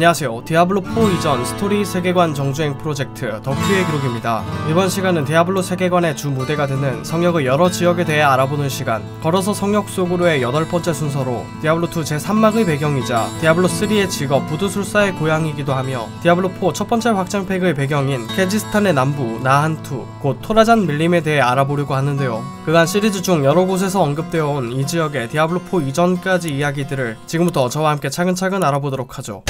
안녕하세요. 디아블로4 이전 스토리 세계관 정주행 프로젝트 더큐의 기록입니다. 이번 시간은 디아블로 세계관의 주 무대가 되는 성역의 여러 지역에 대해 알아보는 시간 걸어서 성역 속으로의 여덟 번째 순서로 디아블로2 제3막의 배경이자 디아블로3의 직업 부두술사의 고향이기도 하며 디아블로4 첫 번째 확장팩의 배경인 케지스탄의 남부 나한투 곧 토라잔 밀림에 대해 알아보려고 하는데요. 그간 시리즈 중 여러 곳에서 언급되어 온 이 지역의 디아블로4 이전까지 이야기들을 지금부터 저와 함께 차근차근 알아보도록 하죠.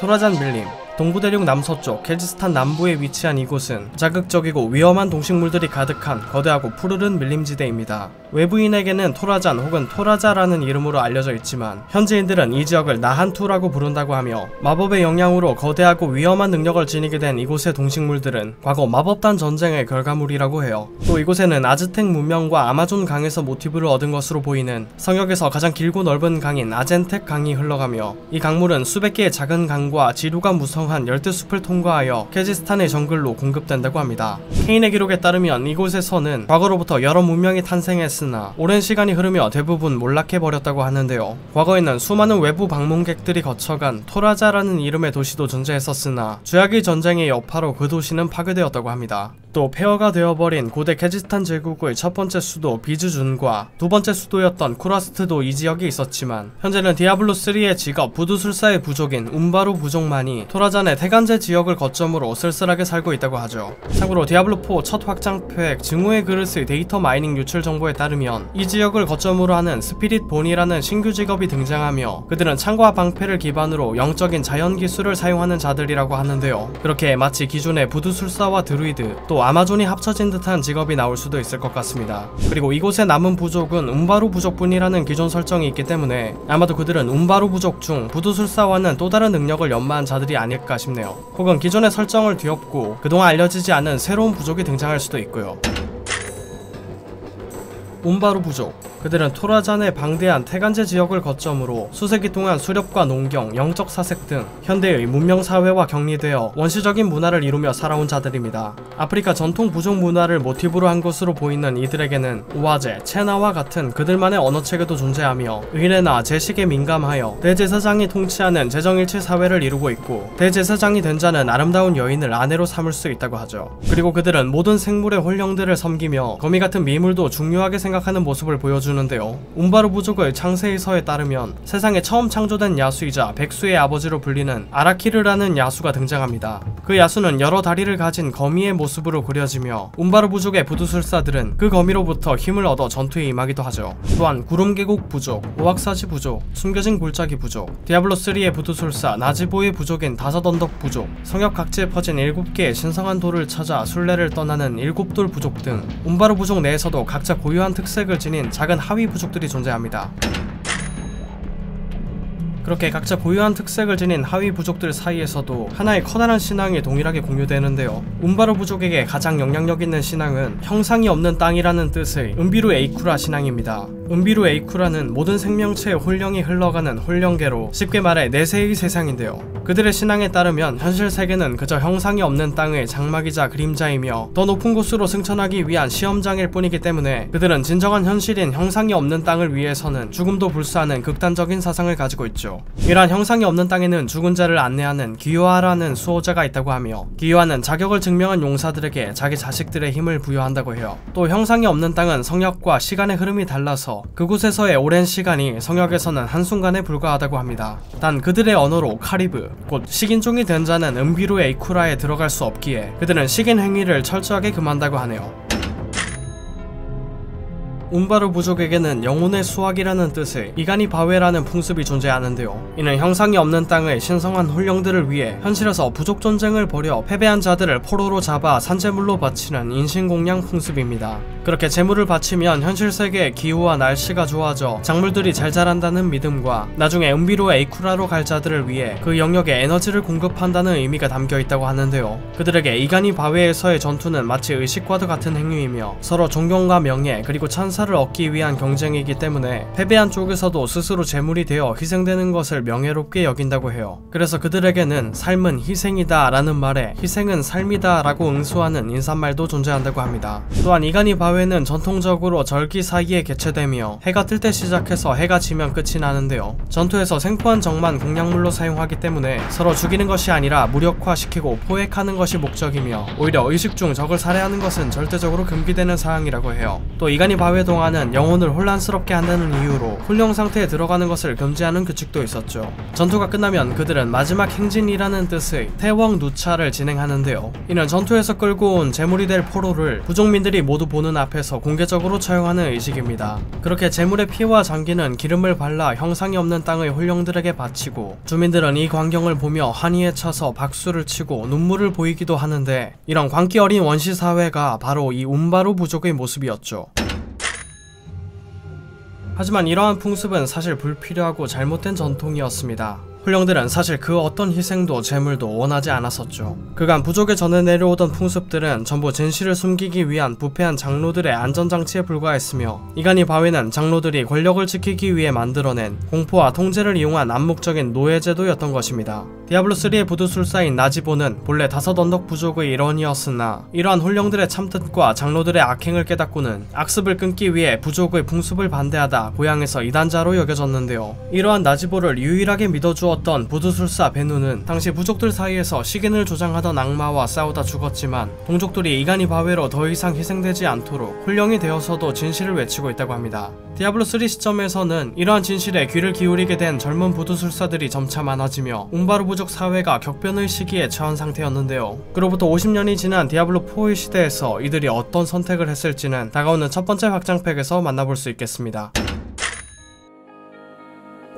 토라잔 밀림 동부대륙 남서쪽 켈지스탄 남부에 위치한 이곳은 자극적이고 위험한 동식물들이 가득한 거대하고 푸르른 밀림지대입니다. 외부인에게는 토라잔 혹은 토라자라는 이름으로 알려져 있지만 현지인들은 이 지역을 나한투라고 부른다고 하며 마법의 영향으로 거대하고 위험한 능력을 지니게 된 이곳의 동식물들은 과거 마법단 전쟁의 결과물이라고 해요. 또 이곳에는 아즈텍 문명과 아마존 강에서 모티브를 얻은 것으로 보이는 성역에서 가장 길고 넓은 강인 아젠텍 강이 흘러가며 이 강물은 수백 개의 작은 강과 지류가 무성 조성한 열대 숲을 통과하여 케지스탄의 정글로 공급된다고 합니다. 케인의 기록에 따르면 이곳에서는 과거로부터 여러 문명이 탄생했으나 오랜 시간이 흐르며 대부분 몰락해버렸다고 하는데요. 과거에는 수많은 외부 방문객들이 거쳐간 토라자라는 이름의 도시도 존재했었으나 죄악의 전쟁의 여파로 그 도시는 파괴되었다고 합니다. 또 폐허가 되어버린 고대 케지스탄 제국의 첫 번째 수도 비즈준과 두 번째 수도였던 쿠라스트도 이 지역에 있었지만 현재는 디아블로3의 직업 부두술사의 부족인 움바루 부족만이 토라잔의 테간제 지역을 거점으로 쓸쓸하게 살고 있다고 하죠. 참고로 디아블로4 첫 확장 팩 증오의 그릇의 data mining 유출 정보에 따르면 이 지역을 거점으로 하는 Spiritborn이라는 신규 직업이 등장하며 그들은 창과 방패를 기반으로 영적인 자연 기술을 사용하는 자들이라고 하는데요. 그렇게 마치 기존의 부두술사와 드루이드 또 아마존이 합쳐진 듯한 직업이 나올 수도 있을 것 같습니다. 그리고 이곳에 남은 부족은 움바루 부족뿐이라는 기존 설정이 있기 때문에 아마도 그들은 움바루 부족 중 부두술사와는 또 다른 능력을 연마한 자들이 아닐까 싶네요. 혹은 기존의 설정을 뒤엎고 그동안 알려지지 않은 새로운 부족이 등장할 수도 있고요. 움바루 부족 그들은 토라잔의 방대한 태간제 지역을 거점으로 수세기 동안 수렵과 농경, 영적 사색 등 현대의 문명 사회와 격리되어 원시적인 문화를 이루며 살아온 자들입니다. 아프리카 전통 부족 문화를 모티브로 한 것으로 보이는 이들에게는 우아제, 체나와 같은 그들만의 언어체계도 존재하며 의례나 제식에 민감하여 대제사장이 통치하는 재정일치 사회를 이루고 있고 대제사장이 된 자는 아름다운 여인을 아내로 삼을 수 있다고 하죠. 그리고 그들은 모든 생물의 홀령들을 섬기며 거미 같은 미물도 중요하게 생각 하는 모습을 보여주 보여주는데요. 운바르 부족의 창세의서에 따르면 세상에 처음 창조된 야수이자 백수의 아버지로 불리는 아라키르라는 야수가 등장합니다. 그 야수는 여러 다리를 가진 거미의 모습으로 그려지며 운바르 부족의 부두술사들은 그 거미로부터 힘을 얻어 전투에 임하기도 하죠. 또한 구름 계곡 부족, 오악사지 부족, 숨겨진 골짜기 부족, 디아블로3의 부두술사 나지보의 부족인 다섯 언덕 부족, 성역 각지에 퍼진 7개의 신성한 돌을 찾아 순례를 떠나는 일곱 돌 부족 등 운바르 부족 내에서도 각자 고유한 특색을 지닌 작은 하위 부족들이 존재합니다. 그렇게 각자 고유한 특색을 지닌 하위 부족들 사이에서도 하나의 커다란 신앙이 동일하게 공유되는데요. 운바로 부족에게 가장 영향력 있는 신앙은 형상이 없는 땅이라는 뜻의 은비루 에이쿠라 신앙입니다. 은비루 에이쿠라는 모든 생명체의 홀령이 흘러가는 홀령계로 쉽게 말해 내세의 세상인데요. 그들의 신앙에 따르면 현실 세계는 그저 형상이 없는 땅의 장막이자 그림자이며 더 높은 곳으로 승천하기 위한 시험장일 뿐이기 때문에 그들은 진정한 현실인 형상이 없는 땅을 위해서는 죽음도 불사하는 극단적인 사상을 가지고 있죠. 이러한 형상이 없는 땅에는 죽은 자를 안내하는 기요아라는 수호자가 있다고 하며 기요아는 자격을 증명한 용사들에게 자기 자식들의 힘을 부여한다고 해요. 또 형상이 없는 땅은 성역과 시간의 흐름이 달라서 그곳에서의 오랜 시간이 성역에서는 한순간에 불과하다고 합니다. 단 그들의 언어로 카리브, 곧 식인종이 된 자는 은비루 에이쿠라에 들어갈 수 없기에 그들은 식인 행위를 철저하게 금한다고 하네요. 운바르 부족에게는 영혼의 수확이라는 뜻의 이가니 바웨라는 풍습이 존재하는데요. 이는 형상이 없는 땅의 신성한 홀령들을 위해 현실에서 부족 전쟁을 벌여 패배한 자들을 포로로 잡아 산재물로 바치는 인신공양 풍습입니다. 그렇게 재물을 바치면 현실 세계의 기후와 날씨가 좋아져 작물들이 잘 자란다는 믿음과 나중에 은비로 에이쿠라로 갈 자들을 위해 그 영역에 에너지를 공급한다는 의미가 담겨 있다고 하는데요. 그들에게 이가니 바웨에서의 전투는 마치 의식과도 같은 행위이며 서로 존경과 명예 그리고 찬사 성사를 얻기 위한 경쟁이기 때문에 패배한 쪽에서도 스스로 재물이 되어 희생되는 것을 명예롭게 여긴다고 해요. 그래서 그들에게는 삶은 희생이다 라는 말에 희생은 삶이다 라고 응수하는 인사말도 존재한다고 합니다. 또한 이간이 바회는 전통적으로 절기 사이에 개최되며 해가 뜰 때 시작해서 해가 지면 끝이 나는데요. 전투에서 생포한 적만 공략물로 사용하기 때문에 서로 죽이는 것이 아니라 무력화시키고 포획하는 것이 목적이며 오히려 의식 중 적을 살해하는 것은 절대적으로 금기되는 사항이라고 해요. 또 이간이 바회 동안은 영혼을 혼란스럽게 한다는 이유로 훈령 상태에 들어가는 것을 금지하는 규칙도 있었죠. 전투가 끝나면 그들은 마지막 행진이라는 뜻의 태왕 누차를 진행하는데요. 이는 전투에서 끌고 온 재물이 될 포로를 부족민들이 모두 보는 앞에서 공개적으로 처형하는 의식입니다. 그렇게 재물의 피와 장기는 기름을 발라 형상이 없는 땅의 홀령들에게 바치고 주민들은 이 광경을 보며 한이에 차서 박수를 치고 눈물을 보이기도 하는데 이런 광기 어린 원시 사회가 바로 이 운바루 부족의 모습이었죠. 하지만 이러한 풍습은 사실 불필요하고 잘못된 전통이었습니다. 훌령들은 사실 그 어떤 희생도 재물도 원하지 않았었죠. 그간 부족에 전해 내려오던 풍습들은 전부 진실을 숨기기 위한 부패한 장로들의 안전장치에 불과했으며 이간이 바위는 장로들이 권력을 지키기 위해 만들어낸 공포와 통제를 이용한 암묵적인 노예제도였던 것입니다. 디아블로3의 부두술사인 나지보는 본래 다섯 언덕 부족의 일원이었으나 이러한 홀령들의 참뜻과 장로들의 악행을 깨닫고는 악습을 끊기 위해 부족의 풍습을 반대하다 고향에서 이단자로 여겨졌는데요. 이러한 나지보를 유일하게 믿어주었던 부두술사 베누는 당시 부족들 사이에서 시긴을 조장하던 악마와 싸우다 죽었지만 동족들이 이간이 바회로 더 이상 희생되지 않도록 홀령이 되어서도 진실을 외치고 있다고 합니다. 디아블로3 시점에서는 이러한 진실에 귀를 기울이게 된 젊은 부두술사들이 점차 많아지며 웅바르 부족 사회가 격변의 시기에 처한 상태였는데요. 그로부터 50년이 지난 디아블로4의 시대에서 이들이 어떤 선택을 했을지는 다가오는 첫 번째 확장팩에서 만나볼 수 있겠습니다.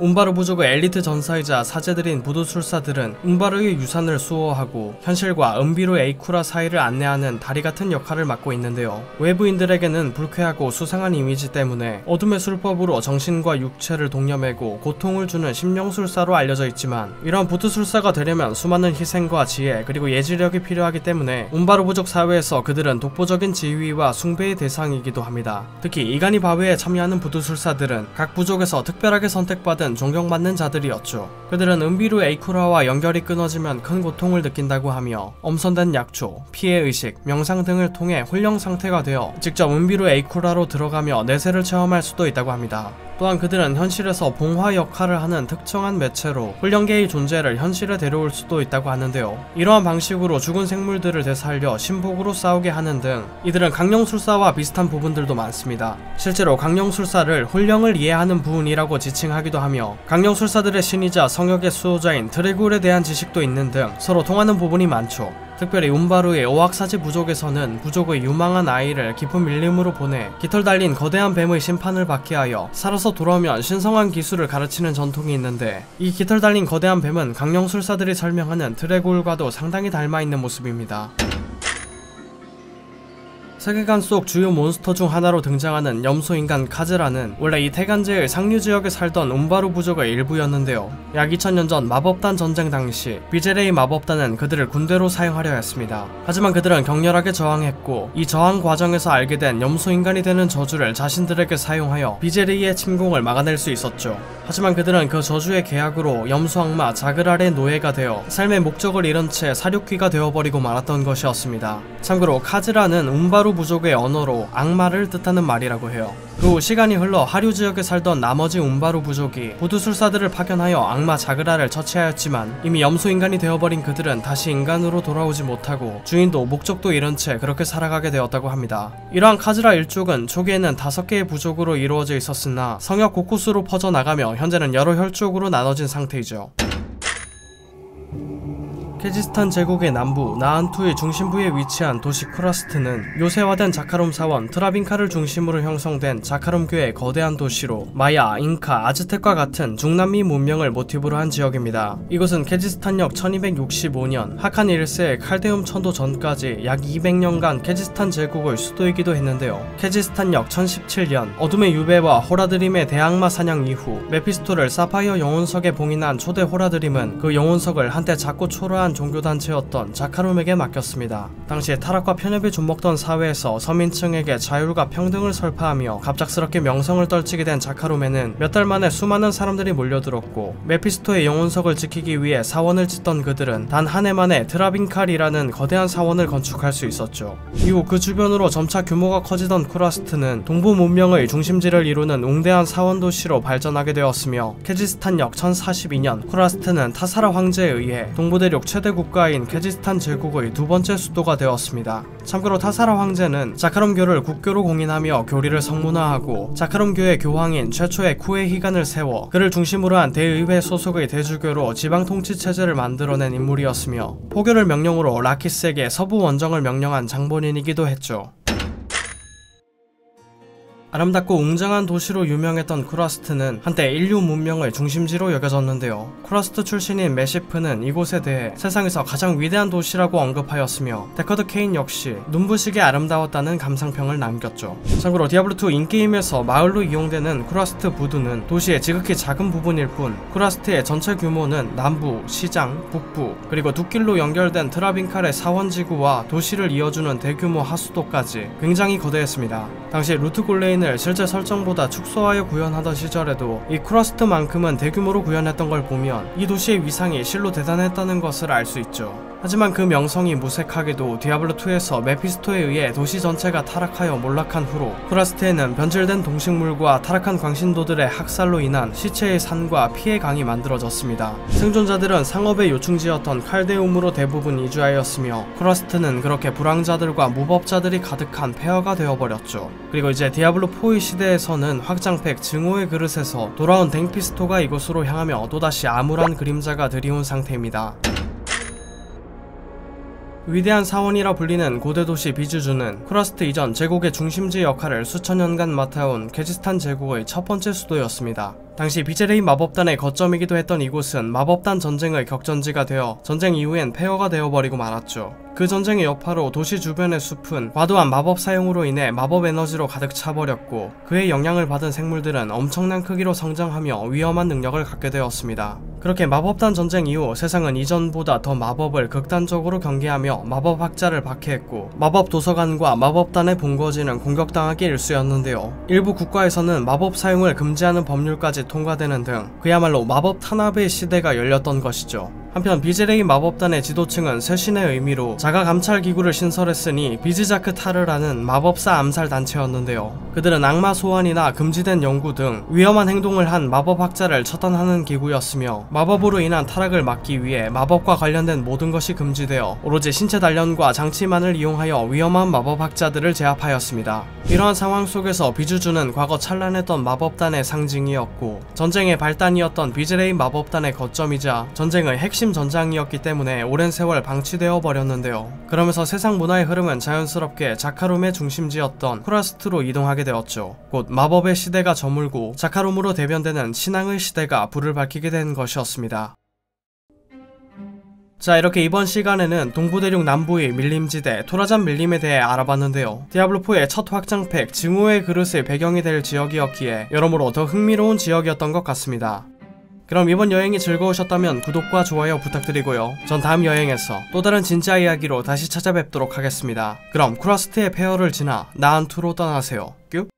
운바르 부족의 엘리트 전사이자 사제들인 부두술사들은 운바르의 유산을 수호하고 현실과 은비루 에이쿠라 사이를 안내하는 다리 같은 역할을 맡고 있는데요. 외부인들에게는 불쾌하고 수상한 이미지 때문에 어둠의 술법으로 정신과 육체를 동여매고 고통을 주는 심령술사로 알려져 있지만 이런 부두술사가 되려면 수많은 희생과 지혜 그리고 예지력이 필요하기 때문에 운바르 부족 사회에서 그들은 독보적인 지위와 숭배의 대상이기도 합니다. 특히 이간이 바회에 참여하는 부두술사들은 각 부족에서 특별하게 선택받은 존경받는 자들이었죠. 그들은 은비루 에이쿠라와 연결이 끊어지면 큰 고통을 느낀다고 하며 엄선된 약초, 피해의식, 명상 등을 통해 훈령 상태가 되어 직접 은비루 에이쿠라로 들어가며 내세를 체험할 수도 있다고 합니다. 또한 그들은 현실에서 봉화 역할을 하는 특정한 매체로 훈련계의 존재를 현실에 데려올 수도 있다고 하는데요. 이러한 방식으로 죽은 생물들을 되살려 신복으로 싸우게 하는 등 이들은 강령술사와 비슷한 부분들도 많습니다. 실제로 강령술사를 훈령을 이해하는 부분이라고 지칭하기도 하며 강령술사들의 신이자 성역의 수호자인 드래굴에 대한 지식도 있는 등 서로 통하는 부분이 많죠. 특별히 움바루의 오악사지 부족에서는 부족의 유망한 아이를 깊은 밀림으로 보내 깃털 달린 거대한 뱀의 심판을 받게 하여 살아서 돌아오면 신성한 기술을 가르치는 전통이 있는데 이 깃털 달린 거대한 뱀은 강령술사들이 설명하는 드래굴과도 상당히 닮아 있는 모습입니다. 세계관 속 주요 몬스터 중 하나로 등장하는 염소인간 카즈라는 원래 이 테간제의 상류 지역에 살던 움바루 부족의 일부였는데요. 약 2000년 전 마법단 전쟁 당시 비제레이 마법단은 그들을 군대로 사용하려 했습니다. 하지만 그들은 격렬하게 저항했고 이 저항 과정에서 알게 된 염소인간이 되는 저주를 자신들에게 사용하여 비제레이의 침공을 막아낼 수 있었죠. 하지만 그들은 그 저주의 계약으로 염소악마 자그랄의 노예가 되어 삶의 목적을 잃은 채 사륙귀가 되어버리고 말았던 것이었습니다. 참고로 카즈라는 운바루 부족의 언어로 악마를 뜻하는 말이라고 해요. 그 후 시간이 흘러 하류 지역에 살던 나머지 운바루 부족이 부두술사들을 파견하여 악마 자그라를 처치하였지만 이미 염소인간이 되어버린 그들은 다시 인간으로 돌아오지 못하고 주인도 목적도 잃은 채 그렇게 살아가게 되었다고 합니다. 이러한 카즈라 일족은 초기에는 다섯 개의 부족으로 이루어져 있었으나 성역 곳곳으로 퍼져나가며 현재는 여러 혈족으로 나눠진 상태이죠. 케지스탄 제국의 남부 나한투의 중심부에 위치한 도시 쿠라스트는 요새화된 자카롬 사원 트라빈칼을 중심으로 형성된 자카롬교의 거대한 도시로 마야, 잉카, 아즈텍과 같은 중남미 문명을 모티브로 한 지역입니다. 이곳은 케지스탄역 1265년 하칸 1세 칼데움 천도 전까지 약 200년간 케지스탄 제국의 수도이기도 했는데요. 케지스탄역 1017년 어둠의 유배와 호라드림의 대악마 사냥 이후 메피스토를 사파이어 영혼석에 봉인한 초대 호라드림은 그 영혼석을 한때 작고 초라한 위험한 종교단체였던 자카룸에게 맡겼습니다. 당시에 타락과 편협이 좀먹던 사회에서 서민층에게 자율과 평등을 설파하며 갑작스럽게 명성을 떨치게 된 자카룸에는 몇 달 만에 수많은 사람들이 몰려들었고 메피스토의 영혼석을 지키기 위해 사원을 짓던 그들은 단 한 해 만에 트라빈칼이라는 거대한 사원을 건축할 수 있었죠. 이후 그 주변으로 점차 규모가 커지던 쿠라스트는 동부 문명의 중심지를 이루는 웅대한 사원 도시로 발전하게 되었으며 케지스탄 역 1042년 쿠라스트는 타사라 황제에 의해 동부대륙 최대 국가인 케지스탄 제국의 두 번째 수도가 되었습니다. 참고로 타사라 황제는 자카롬교를 국교로 공인하며 교리를 성문화하고 자카롬교의 교황인 최초의 쿠에히간을 세워 그를 중심으로 한 대의회 소속의 대주교로 지방 통치 체제를 만들어낸 인물이었으며 포교를 명령으로 라키스에게 서부 원정을 명령한 장본인이기도 했죠. 아름답고 웅장한 도시로 유명했던 쿠라스트는 한때 인류 문명의 중심지로 여겨졌는데요. 쿠라스트 출신인 메시프는 이곳에 대해 세상에서 가장 위대한 도시라고 언급하였으며 데커드 케인 역시 눈부시게 아름다웠다는 감상평을 남겼죠. 참고로 디아블로2 in-game에서 마을로 이용되는 쿠라스트 부두는 도시의 지극히 작은 부분일 뿐 쿠라스트의 전체 규모는 남부, 시장, 북부, 그리고 두 길로 연결된 트라빈칼의 사원지구와 도시를 이어주는 대규모 하수도까지 굉장히 거대했습니다. 당시 루트 골레인 디자인을 실제 설정보다 축소하여 구현하던 시절에도 이 쿠라스트만큼은 대규모로 구현했던 걸 보면 이 도시의 위상이 실로 대단했다는 것을 알 수 있죠. 하지만 그 명성이 무색하게도 디아블로2에서 메피스토에 의해 도시 전체가 타락하여 몰락한 후로 쿠라스트에는 변질된 동식물과 타락한 광신도들의 학살로 인한 시체의 산과 피의 강이 만들어졌습니다. 생존자들은 상업의 요충지였던 칼데움으로 대부분 이주하였으며 쿠라스트는 그렇게 부랑자들과 무법자들이 가득한 폐허가 되어버렸죠. 그리고 이제 디아블로4의 시대에서는 확장팩 증오의 그릇에서 돌아온 댕피스토가 이곳으로 향하며 또다시 암울한 그림자가 드리운 상태입니다. 위대한 사원이라 불리는 고대 도시 비주주는 쿠라스트 이전 제국의 중심지 역할을 수천 년간 맡아온 케지스탄 제국의 첫 번째 수도였습니다. 당시 비제레이 마법단의 거점이기도 했던 이곳은 마법단 전쟁의 격전지가 되어 전쟁 이후엔 폐허가 되어버리고 말았죠. 그 전쟁의 여파로 도시 주변의 숲은 과도한 마법 사용으로 인해 마법 에너지로 가득 차버렸고 그의 영향을 받은 생물들은 엄청난 크기로 성장하며 위험한 능력을 갖게 되었습니다. 그렇게 마법단 전쟁 이후 세상은 이전보다 더 마법을 극단적으로 경계하며 마법학자를 박해했고 마법 도서관과 마법단의 본거지는 공격당하기 일쑤였는데요. 일부 국가에서는 마법 사용을 금지하는 법률까지 통과되는 등 그야말로 마법 탄압의 시대가 열렸던 것이죠. 한편 비제레이 마법단의 지도층은 쇄신의 의미로 자가 감찰 기구를 신설했으니 비즈자크 타르라는 마법사 암살 단체였는데요. 그들은 악마 소환이나 금지된 연구 등 위험한 행동을 한 마법학자를 처단하는 기구였으며 마법으로 인한 타락을 막기 위해 마법과 관련된 모든 것이 금지되어 오로지 신체 단련과 장치만을 이용하여 위험한 마법학자들을 제압하였습니다. 이러한 상황 속에서 비주주는 과거 찬란했던 마법단의 상징이었고 전쟁의 발단이었던 비제레이 마법단의 거점이자 전쟁의 핵심 핵심 전장이었기 때문에 오랜 세월 방치되어 버렸는데요. 그러면서 세상 문화의 흐름은 자연스럽게 자카룸의 중심지였던 쿠라스트로 이동하게 되었죠. 곧 마법의 시대가 저물고 자카룸으로 대변되는 신앙의 시대가 불을 밝히게 된 것이었습니다. 자 이렇게 이번 시간에는 동부대륙 남부의 밀림지대 토라잔 밀림에 대해 알아봤는데요. 디아블로4의 첫 확장팩 증오의 그릇의 배경이 될 지역이었기에 여러모로 더 흥미로운 지역이었던 것 같습니다. 그럼 이번 여행이 즐거우셨다면 구독과 좋아요 부탁드리고요. 전 다음 여행에서 또 다른 진짜 이야기로 다시 찾아뵙도록 하겠습니다. 그럼 쿠라스트의 폐허를 지나 나한투로 떠나세요. 뀨?